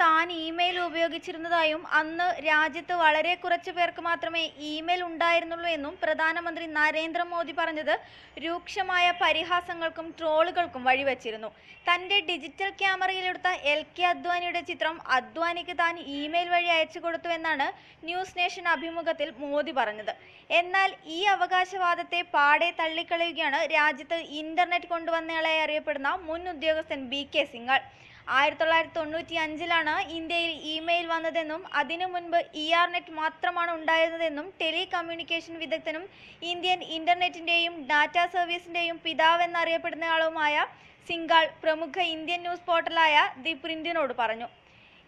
താൻ ഇമെയിൽ ഉപയോഗിച്ചിരുന്നതായും അന്ന് രാജ്യത്ത് വളരെ കുറച്ചു പേർക്ക് മാത്രമേ ഇമെയിൽ ഉണ്ടായിരുന്നുള്ളൂ എന്നും പ്രധാനമന്ത്രി നരേന്ദ്രമോദി പറഞ്ഞത് രൂക്ഷമായ പരിഹാസങ്ങൾക്കും ട്രോളുകൾക്കും വഴിവെച്ചിരുന്നു. തന്റെ ഡിജിറ്റൽ ക്യാമറയിലെടുത്ത എൽ കെ അദ്വാനിയുടെ ചിത്രം അദ്വാനിക്ക് താൻ ഇമെയിൽ വഴി അയച്ചു കൊടുത്തു എന്നാണ് ന്യൂസ് നേഷൻ അഭിമുഖത്തിൽ മോദി പറഞ്ഞത്. എന്നാൽ ഈ അവകാശവാദത്തെ പാടെ തള്ളിക്കളയുകയാണ് രാജ്യത്ത് ഇന്റർനെറ്റ് കൊണ്ടുവന്നയാളായി അറിയപ്പെടുന്ന മുൻ ഉദ്യോഗസ്ഥൻ ബി കെ സിംഗൾ. ആയിരത്തി തൊള്ളായിരത്തി തൊണ്ണൂറ്റി അഞ്ചിലാണ് ഇന്ത്യയിൽ ഇമെയിൽ വന്നതെന്നും അതിനു മുൻപ് ഇ ആർ നെറ്റ് മാത്രമാണ് ഉണ്ടായിരുന്നതെന്നും ടെലി കമ്മ്യൂണിക്കേഷൻ വിദഗ്ധനും ഇന്ത്യൻ ഇന്റർനെറ്റിന്റെയും ഡാറ്റ സർവീസിന്റെയും പിതാവെന്നറിയപ്പെടുന്നയാളുമായ സിംഗാൾ പ്രമുഖ ഇന്ത്യൻ ന്യൂസ് പോർട്ടലായ ദി പ്രിന്റിനോട് പറഞ്ഞു.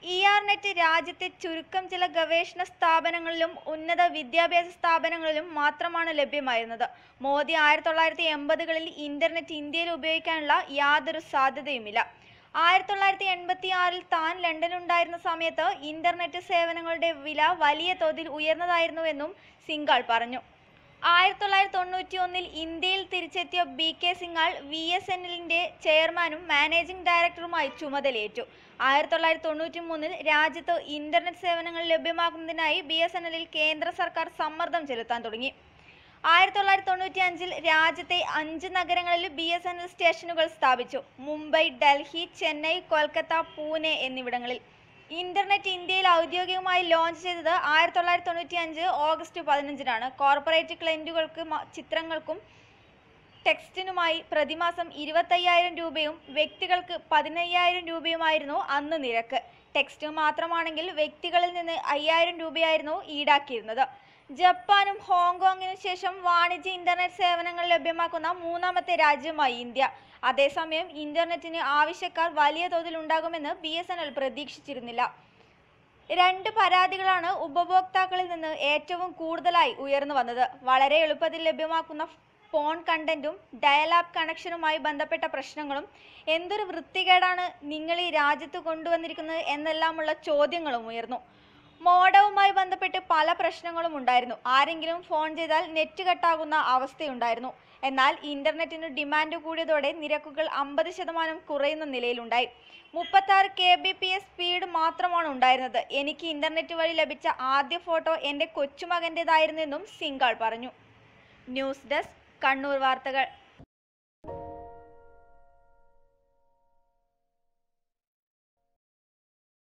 ഇ ആർ നെറ്റ് രാജ്യത്തെ ചുരുക്കം ചില ഗവേഷണ സ്ഥാപനങ്ങളിലും ഉന്നത വിദ്യാഭ്യാസ സ്ഥാപനങ്ങളിലും മാത്രമാണ് ലഭ്യമായിരുന്നത്. മോദി ആയിരത്തി തൊള്ളായിരത്തി എൺപതുകളിൽ ഇന്റർനെറ്റ് ഇന്ത്യയിൽ ഉപയോഗിക്കാനുള്ള യാതൊരു സാധ്യതയുമില്ല. ആയിരത്തി തൊള്ളായിരത്തി എൺപത്തി ആറിൽ താൻ ലണ്ടനിലുണ്ടായിരുന്ന സമയത്ത് ഇന്റർനെറ്റ് സേവനങ്ങളുടെ വില വലിയ തോതിൽ ഉയർന്നതായിരുന്നുവെന്നും സിംഗാൾ പറഞ്ഞു. ആയിരത്തി തൊള്ളായിരത്തി തൊണ്ണൂറ്റി ഒന്നിൽ ഇന്ത്യയിൽ തിരിച്ചെത്തിയ B K Singhal V S N എല്ലിന്റെ ചെയർമാനും മാനേജിംഗ് ഡയറക്ടറുമായി ചുമതലയേറ്റു. ആയിരത്തി തൊള്ളായിരത്തി തൊണ്ണൂറ്റി മൂന്നിൽ രാജ്യത്ത് ഇന്റർനെറ്റ് സേവനങ്ങൾ ലഭ്യമാക്കുന്നതിനായി ബി എസ് എൻ എല്ലിൽ കേന്ദ്ര സർക്കാർ സമ്മർദ്ദം ചെലുത്താൻ തുടങ്ങി. ആയിരത്തി തൊള്ളായിരത്തി തൊണ്ണൂറ്റി അഞ്ചിൽ രാജ്യത്തെ അഞ്ച് നഗരങ്ങളിൽ ബി എസ് എൻ എൽ സ്റ്റേഷനുകൾ സ്ഥാപിച്ചു. മുംബൈ ഡൽഹി ചെന്നൈ കൊൽക്കത്ത പൂനെ എന്നിവിടങ്ങളിൽ. ഇന്റർനെറ്റ് ഇന്ത്യയിൽ ഔദ്യോഗികമായി ലോഞ്ച് ചെയ്തത് ആയിരത്തി തൊള്ളായിരത്തി തൊണ്ണൂറ്റി അഞ്ച് ഓഗസ്റ്റ് പതിനഞ്ചിനാണ്. കോർപ്പറേറ്റ് ക്ലയന്റുകൾക്ക് ചിത്രങ്ങൾക്കും ടെക്സ്റ്റിനുമായി പ്രതിമാസം ഇരുപത്തയ്യായിരം രൂപയും വ്യക്തികൾക്ക് പതിനയ്യായിരം രൂപയുമായിരുന്നു അന്ന് നിരക്ക്. ടെക്സ്റ്റ് മാത്രമാണെങ്കിൽ വ്യക്തികളിൽ നിന്ന് അയ്യായിരം രൂപയായിരുന്നു ഈടാക്കിയിരുന്നത്. ജപ്പാനും ഹോങ്കോങ്ങിനു ശേഷം വാണിജ്യ ഇന്റർനെറ്റ് സേവനങ്ങൾ ലഭ്യമാക്കുന്ന മൂന്നാമത്തെ രാജ്യമായി ഇന്ത്യ. അതേസമയം ഇന്റർനെറ്റിന് ആവശ്യക്കാർ വലിയ തോതിൽ ഉണ്ടാകുമെന്ന് ബി എസ് എൻ എൽ പ്രതീക്ഷിച്ചിരുന്നില്ല. രണ്ട് പരാതികളാണ് ഉപഭോക്താക്കളിൽ നിന്ന് ഏറ്റവും കൂടുതലായി ഉയർന്നു വന്നത്. വളരെ എളുപ്പത്തിൽ ലഭ്യമാക്കുന്ന ഫോൺ കണ്ടന്റും ആപ്പ് കണക്ഷനുമായി ബന്ധപ്പെട്ട പ്രശ്നങ്ങളും എന്തൊരു വൃത്തികേടാണ് നിങ്ങൾ ഈ രാജ്യത്ത് കൊണ്ടുവന്നിരിക്കുന്നത് എന്നെല്ലാമുള്ള ചോദ്യങ്ങളും ഉയർന്നു. മോഡവുമായി ബന്ധപ്പെട്ട് പല പ്രശ്നങ്ങളും ഉണ്ടായിരുന്നു. ആരെങ്കിലും ഫോൺ ചെയ്താൽ നെറ്റ് കട്ടാകുന്ന അവസ്ഥയുണ്ടായിരുന്നു. എന്നാൽ ഇന്റർനെറ്റിന് ഡിമാൻഡ് കൂടിയതോടെ നിരക്കുകൾ അമ്പത് ശതമാനം കുറയുന്ന നിലയിലുണ്ടായി. മുപ്പത്താറ് K B P S speed മാത്രമാണ് ഉണ്ടായിരുന്നത്. എനിക്ക് ഇന്റർനെറ്റ് വഴി ലഭിച്ച ആദ്യ ഫോട്ടോ എന്റെ കൊച്ചുമകന്റേതായിരുന്നെന്നും സിംഗാൾ പറഞ്ഞു. ന്യൂസ് ഡെസ്ക് കണ്ണൂർ വാർത്തകൾ.